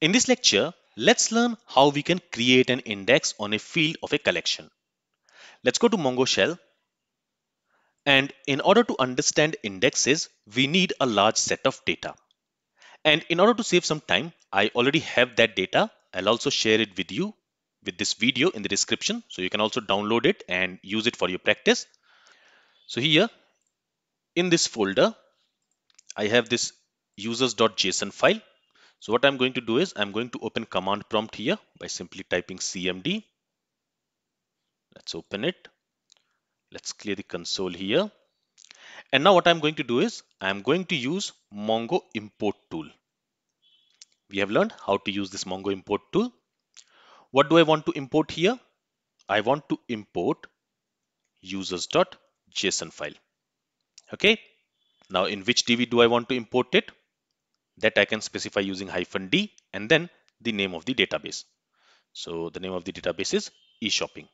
In this lecture, let's learn how we can create an index on a field of a collection. Let's go to Mongo shell. And in order to understand indexes, we need a large set of data. And in order to save some time, I already have that data. I'll also share it with you with this video in the description. So you can also download it and use it for your practice. So here in this folder, I have this users.json file so what I'm going to do is I'm going to open command prompt here by simply typing cmd. Let's open it. Let's clear the console here. And now what I'm going to do is I'm going to use Mongo import tool. We have learned how to use this mongoimport tool. What do I want to import here? I want to import users.json file. Okay. Now in which DB do I want to import it? That I can specify using hyphen D and then the name of the database. So the name of the database is e-shopping.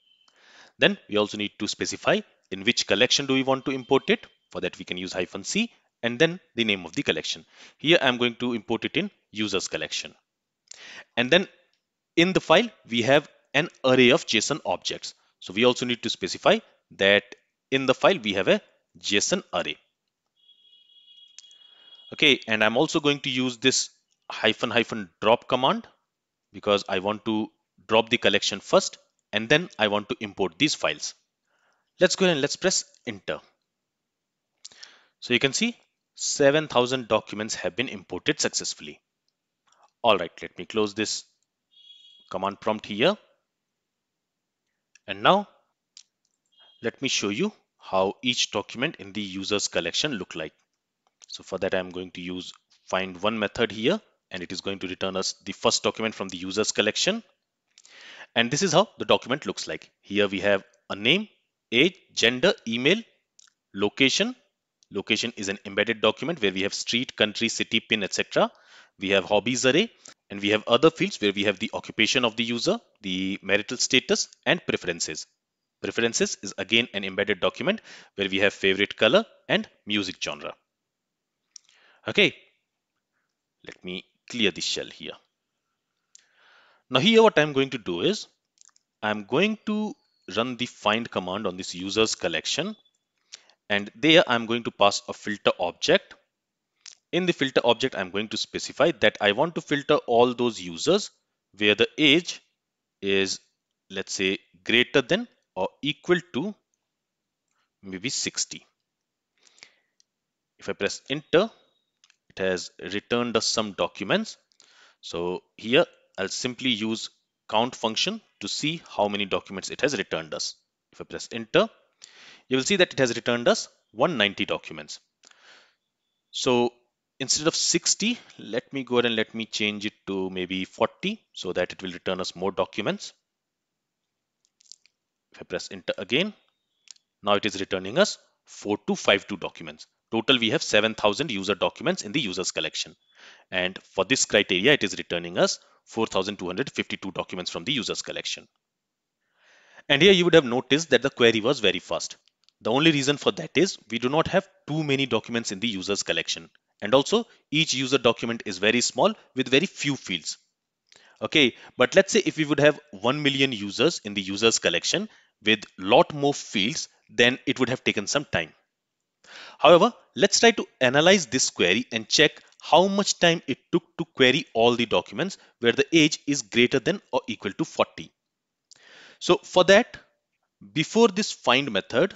Then we also need to specify in which collection do we want to import it. For that we can use hyphen C and then the name of the collection. Here I'm going to import it in users collection. And then in the file we have an array of JSON objects. So we also need to specify that in the file we have a JSON array okay and I'm also going to use this hyphen hyphen drop command because I want to drop the collection first and then I want to import these files. Let's go ahead and let's press enter. So you can see 7000 documents have been imported successfully. All right let me close this command prompt here. And now let me show you how each document in the users collection look like so for that, I'm going to use find one method here, and it is going to return us the first document from the users collection. And this is how the document looks like. Here we have a name, age, gender, email, location. Location is an embedded document where we have street, country, city, pin, etc. We have hobbies array and we have other fields where we have the occupation of the user, the marital status and preferences. Preferences is again an embedded document where we have favorite color and music genre. Okay, let me clear the shell here. Now here what I'm going to do is I'm going to run the find command on this users collection and there I'm going to pass a filter object. In the filter object I'm going to specify that I want to filter all those users where the age is let's say greater than or equal to maybe 60. If I press enter it has returned us some documents. So here I'll simply use count function to see how many documents it has returned us. If I press enter, you will see that it has returned us 190 documents. So instead of 60, let me go ahead and let me change it to maybe 40 so that it will return us more documents. If I press enter again, now it is returning us 4252 documents. Total, we have 7,000 user documents in the users collection. And for this criteria, it is returning us 4,252 documents from the users collection. And here you would have noticed that the query was very fast. The only reason for that is we do not have too many documents in the users collection. And also each user document is very small with very few fields. Okay, but let's say if we would have 1 million users in the users collection with lot more fields, then it would have taken some time. However, let's try to analyze this query and check how much time it took to query all the documents where the age is greater than or equal to 40. So for that, before this find method,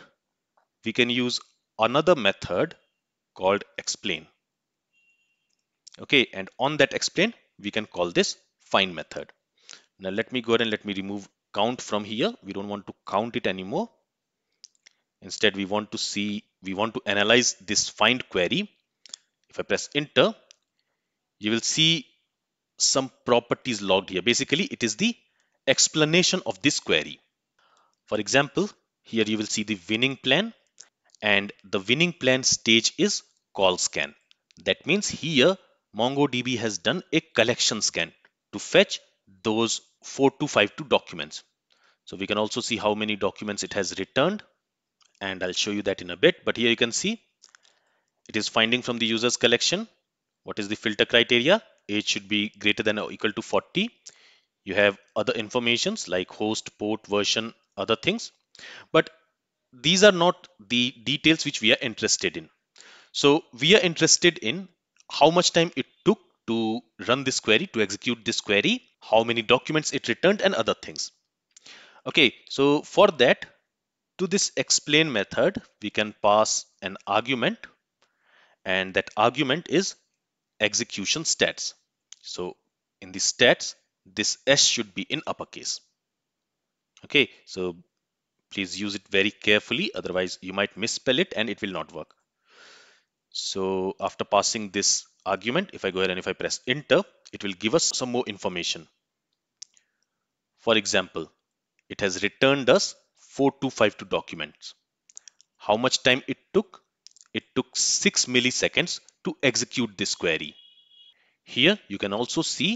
we can use another method called explain. Okay, and on that explain, we can call this find method. Now let me go ahead and let me remove count from here. We don't want to count it anymore. Instead, we want to see, we want to analyze this find query. If I press enter, you will see some properties logged here. Basically, it is the explanation of this query. For example, here you will see the winning plan and the winning plan stage is COLLSCAN. That means here MongoDB has done a collection scan to fetch those 4252 documents. So we can also see how many documents it has returned and I'll show you that in a bit. But here you can see it is finding from the users collection. What is the filter criteria? Age should be greater than or equal to 40 you have other informations like host port version other things. But these are not the details which we are interested in. So we are interested in how much time it took to run this query to execute this query how many documents it returned and other things. Okay so for that to this explain method we can pass an argument and that argument is execution stats. So in the stats this s should be in uppercase. Okay so please use it very carefully otherwise you might misspell it and it will not work. So after passing this argument if i go ahead and if i press enter it will give us some more information. For example it has returned us 4252 documents how much time it took it took 6 milliseconds to execute this query here you can also see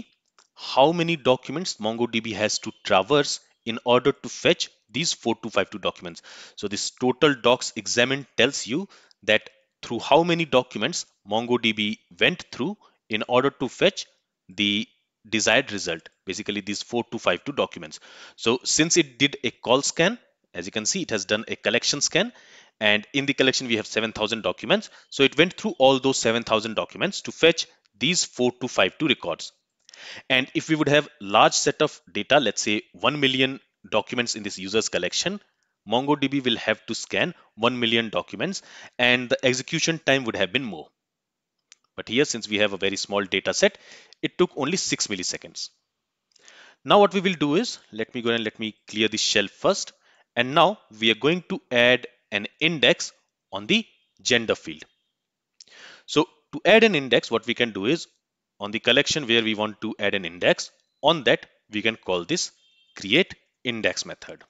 how many documents MongoDB has to traverse in order to fetch these 4252 documents. So this total docs examine tells you that through how many documents MongoDB went through in order to fetch the desired result, basically these 4252 documents. So since it did a COLLSCAN, as you can see, it has done a collection scan and in the collection we have 7000 documents. So it went through all those 7000 documents to fetch these 4252 records. And if we would have large set of data, let's say 1 million documents in this user's collection, MongoDB will have to scan 1 million documents and the execution time would have been more. But here, since we have a very small data set, it took only 6 milliseconds. Now what we will do is, let me go and let me clear the shell first. And now we are going to add an index on the gender field. So to add an index, what we can do is on the collection where we want to add an index, on that we can call this create index method.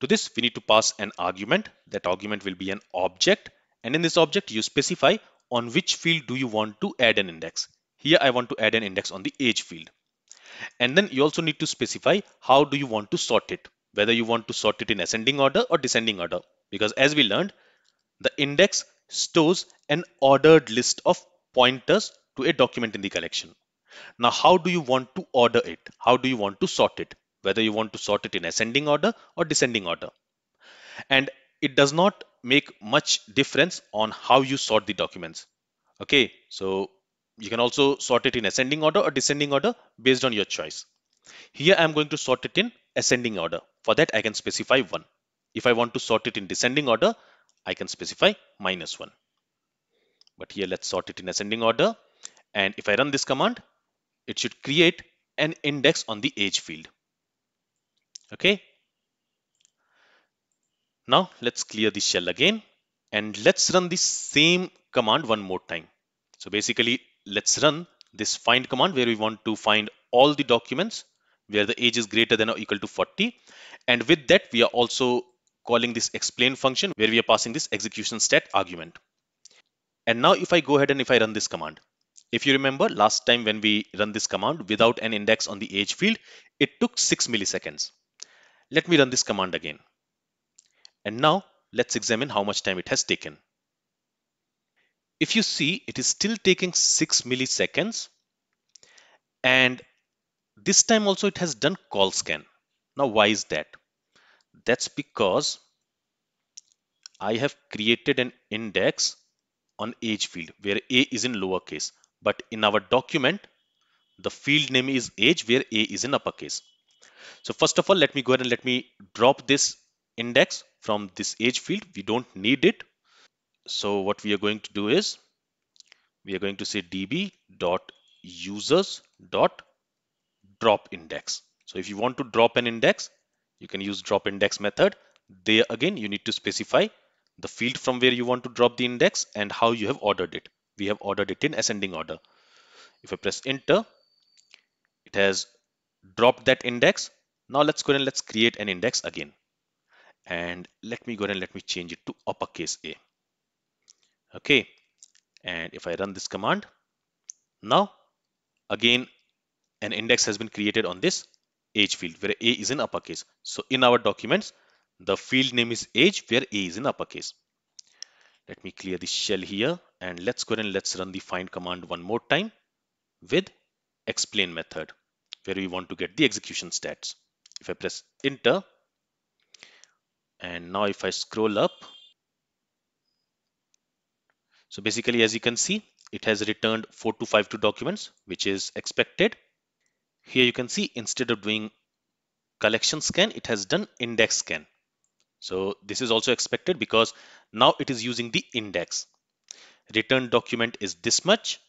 To this, we need to pass an argument. That argument will be an object. And in this object, you specify on which field do you want to add an index. Here, I want to add an index on the age field. And then you also need to specify how do you want to sort it, whether you want to sort it in ascending order or descending order. Because as we learned, the index stores an ordered list of pointers to a document in the collection. Now, how do you want to order it? How do you want to sort it? Whether you want to sort it in ascending order or descending order. And it does not make much difference on how you sort the documents. Okay, so you can also sort it in ascending order or descending order based on your choice. Here I'm going to sort it in ascending order. For that I can specify 1. If I want to sort it in descending order, I can specify minus 1. But here let's sort it in ascending order. And if I run this command, it should create an index on the age field. Okay. Now let's clear the shell again and let's run the same command one more time. So basically let's run this find command where we want to find all the documents where the age is greater than or equal to 40 and with that we are also calling this explain function where we are passing this execution stat argument. And now if I go ahead and if I run this command, if you remember last time when we run this command without an index on the age field, it took 6 milliseconds. Let me run this command again. And now let's examine how much time it has taken. If you see, it is still taking 6 milliseconds. And this time also it has done COLLSCAN. Now why is that? That's because I have created an index on age field where A is in lowercase. But in our document, the field name is age where A is in uppercase. So first of all, let me go ahead and let me drop this index from this age field. We don't need it. So what we are going to do is we are going to say db dot users dot drop index. So if you want to drop an index, you can use drop index method. There again, you need to specify the field from where you want to drop the index and how you have ordered it. We have ordered it in ascending order. If I press enter, it has dropped that index. Now let's go and let's create an index again. And let me go and let me change it to uppercase A. Okay. And if I run this command, now again an index has been created on this age field where A is in uppercase. So in our documents, the field name is age where A is in uppercase. Let me clear the shell here and let's go and let's run the find command one more time. with explain method where we want to get the execution stats. If I press enter and now if I scroll up so basically as you can see it has returned 4252 documents which is expected. Here you can see instead of doing collection scan it has done index scan. So this is also expected because now it is using the index. Return document is this much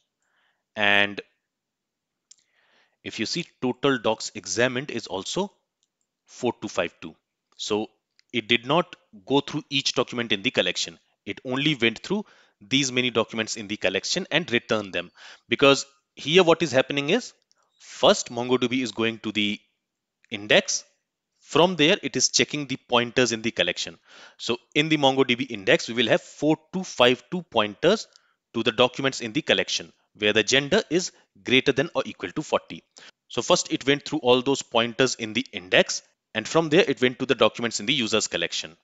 and if you see total docs examined is also 4252. So it did not go through each document in the collection. It only went through these many documents in the collection and returned them because here what is happening is first MongoDB is going to the index. From there it is checking the pointers in the collection. So in the MongoDB index we will have 4252 pointers to the documents in the collection where the gender is greater than or equal to 40 so first it went through all those pointers in the index and from there it went to the documents in the users collection.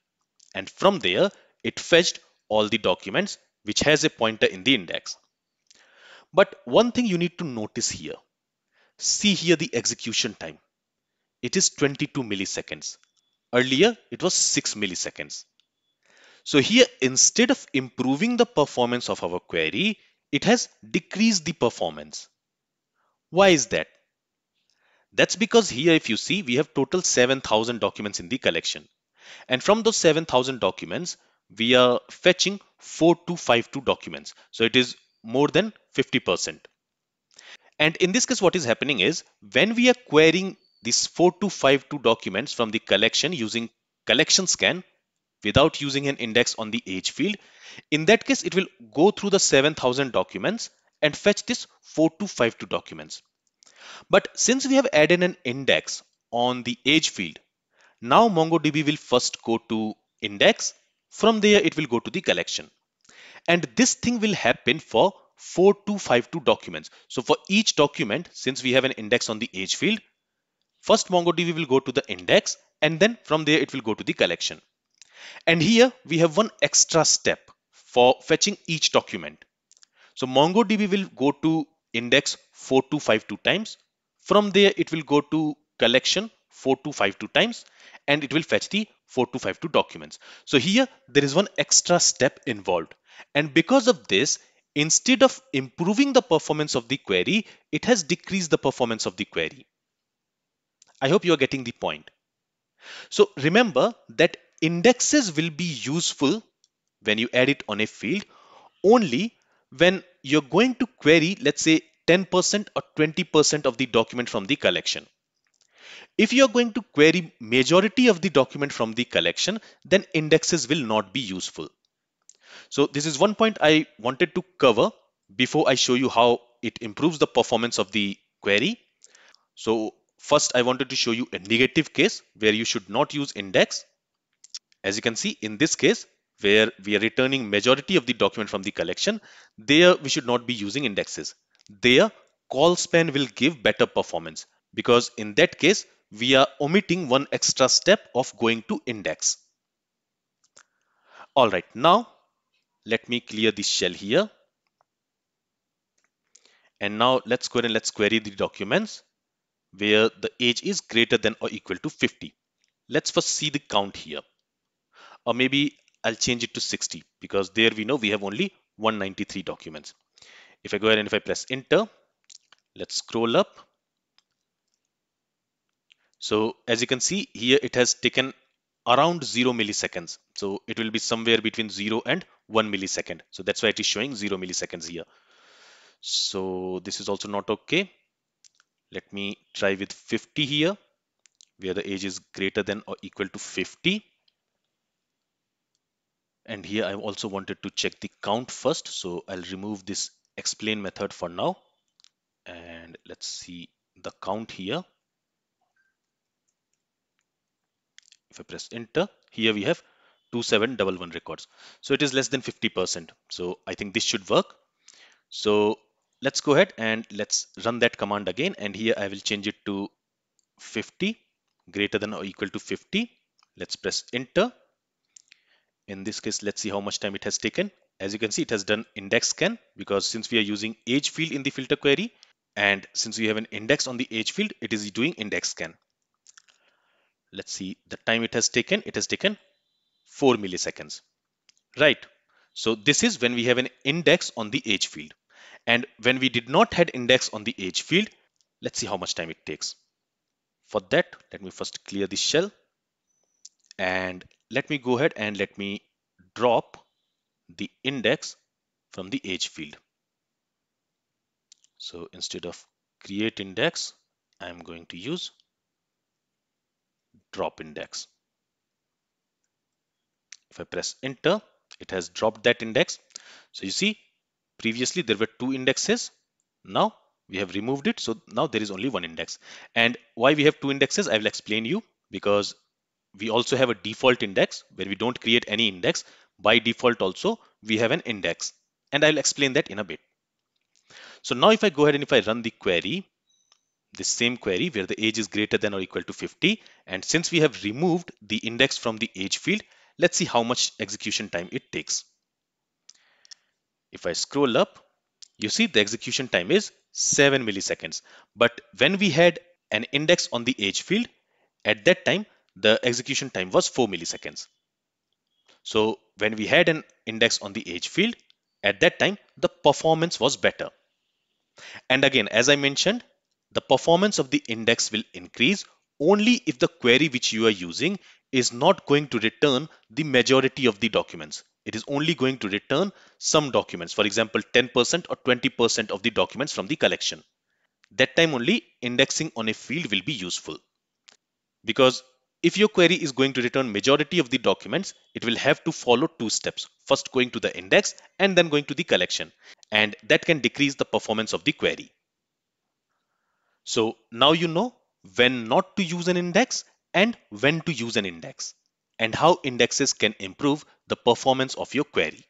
And from there it fetched all the documents which has a pointer in the index. But one thing you need to notice here, see here the execution time. It is 22 milliseconds. Earlier, it was 6 milliseconds. So here, instead of improving the performance of our query, it has decreased the performance. Why is that? That's because here, if you see, we have total 7,000 documents in the collection. And from those 7,000 documents, we are fetching 4252 documents. So it is more than 50%. And in this case, what is happening is when we are querying these 4252 documents from the collection using collection scan without using an index on the age field, in that case, it will go through the 7000 documents and fetch this 4252 documents. But since we have added an index on the age field, now MongoDB will first go to index from there, it will go to the collection. And this thing will happen for 4252 documents. So for each document, since we have an index on the age field, first MongoDB will go to the index and then from there it will go to the collection. And here we have one extra step for fetching each document. So MongoDB will go to index 4252 times. From there it will go to collection 4252 times and it will fetch the 4252 documents. So here there is one extra step involved. And because of this, instead of improving the performance of the query, it has decreased the performance of the query. I hope you are getting the point. So remember that indexes will be useful when you add it on a field only when you're going to query, let's say 10% or 20% of the document from the collection. If you are going to query majority of the document from the collection, then indexes will not be useful. So this is one point I wanted to cover before I show you how it improves the performance of the query. So first I wanted to show you a negative case where you should not use index. As you can see in this case, where we are returning majority of the document from the collection, there we should not be using indexes. There COLLSCAN will give better performance because in that case we are omitting one extra step of going to index. All right, now let me clear this shell here. And now let's go ahead and let's query the documents where the age is greater than or equal to 50. Let's first see the count here. Or maybe I'll change it to 60 because there we know we have only 193 documents. If I go ahead and if I press enter, let's scroll up so as you can see here, it has taken around 0 milliseconds. So it will be somewhere between 0 and 1 millisecond. So that's why it is showing 0 milliseconds here. So this is also not okay. Let me try with 50 here, where the age is greater than or equal to 50. And here I also wanted to check the count first. So I'll remove this explain method for now. And let's see the count here. If I press enter here we have 2711 records. So it is less than 50% so I think this should work. So let's go ahead and let's run that command again. And here I will change it to 50 greater than or equal to 50 let's press enter. In this case let's see how much time it has taken. As you can see it has done index scan because since we are using age field in the filter query and since we have an index on the age field it is doing index scan let's see the time it has taken it has taken 4 milliseconds. Right. So this is when we have an index on the age field. And when we did not had index on the age field let's see how much time it takes. For that let me first clear the shell. And let me go ahead and let me drop the index from the age field. So instead of create index I'm going to use drop index. If I press enter it has dropped that index. So you see previously there were two indexes. Now we have removed it. So now there is only one index. And why we have two indexes I will explain you. Because we also have a default index where we don't create any index. By default also we have an index. And I'll explain that in a bit. So now if I go ahead and if I run the query the same query where the age is greater than or equal to 50 and since we have removed the index from the age field let's see how much execution time it takes. If I scroll up you see the execution time is 7 milliseconds. But when we had an index on the age field at that time the execution time was 4 milliseconds. So when we had an index on the age field at that time the performance was better. And again as I mentioned the performance of the index will increase only if the query which you are using is not going to return the majority of the documents. It is only going to return some documents, for example, 10% or 20% of the documents from the collection. That time only indexing on a field will be useful. Because if your query is going to return majority of the documents, it will have to follow two steps. First going to the index and then going to the collection. And that can decrease the performance of the query. So now you know when not to use an index and when to use an index and how indexes can improve the performance of your query.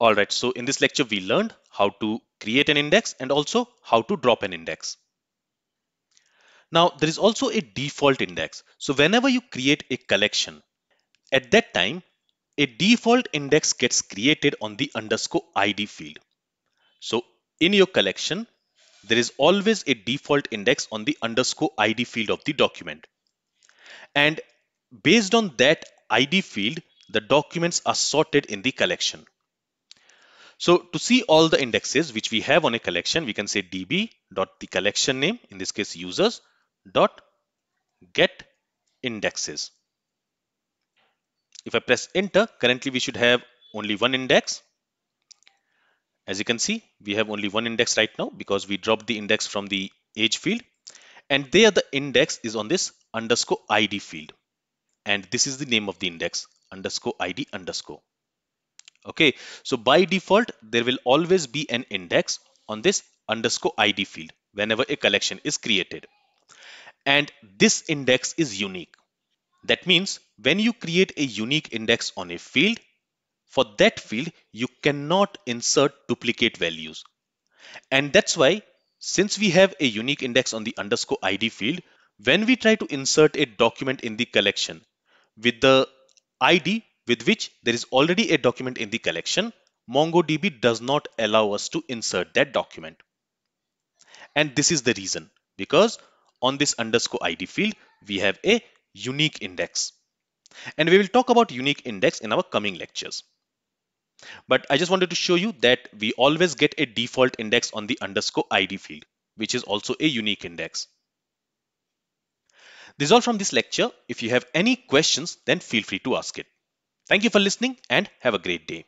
Alright, so in this lecture we learned how to create an index and also how to drop an index. Now there is also a default index. So whenever you create a collection, at that time a default index gets created on the underscore ID field. So in your collection, there is always a default index on the underscore ID field of the document. And based on that ID field, the documents are sorted in the collection. So to see all the indexes which we have on a collection, we can say db dot the collection name, in this case users dot get indexes. If I press enter, currently we should have only one index as you can see, we have only one index right now because we dropped the index from the age field. And there the index is on this underscore ID field. And this is the name of the index underscore ID underscore. Okay, so by default, there will always be an index on this underscore ID field whenever a collection is created. And this index is unique. That means when you create a unique index on a field, for that field, you cannot insert duplicate values. And that's why, since we have a unique index on the underscore ID field, when we try to insert a document in the collection with the ID with which there is already a document in the collection, MongoDB does not allow us to insert that document. And this is the reason because on this underscore ID field, we have a unique index. And we will talk about unique index in our coming lectures. But I just wanted to show you that we always get a default index on the underscore ID field, which is also a unique index. This is all from this lecture. If you have any questions, then feel free to ask it. Thank you for listening and have a great day.